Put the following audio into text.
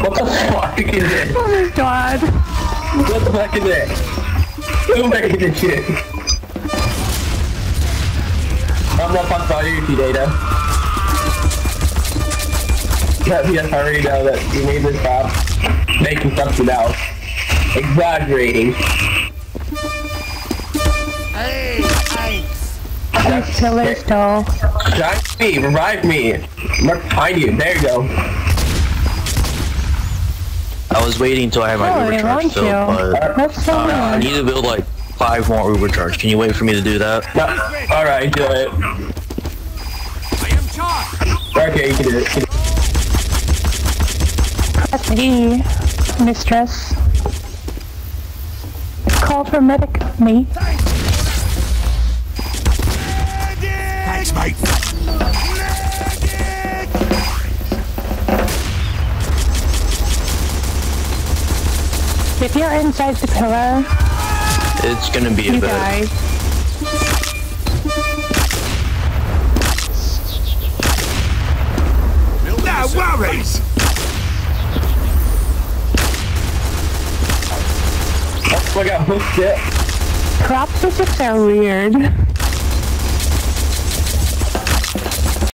What the fuck is this? Oh my god. What the fuck is this? Who made this shit? I'm not fucked by you, data. Yeah, yes, I already know that you need to stop making something else. Exaggerating. Hey, thanks. These pillars though. Revive me, revive me. I'm behind you, there you go. I was waiting until I had my Oh, Uber I charge want filled, you. but That's so uh, I need to build like five more Uber charge. Can you wait for me to do that? No, alright, do it. I am charged. Okay, you can do it. Press E, mistress. Call for medic, me. Thanks, If you're inside the pillar, It's gonna be a you bit. die. No worries. Oh my god, hooked it. Prop physics are weird.